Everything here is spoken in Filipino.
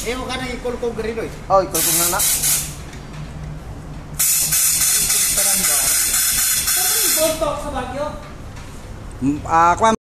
Eh, mo ka nang ikulkog rin oy. Oh, ikulkog na na. Saan yung gold talk sa Baguio? Mm, ah, kuwan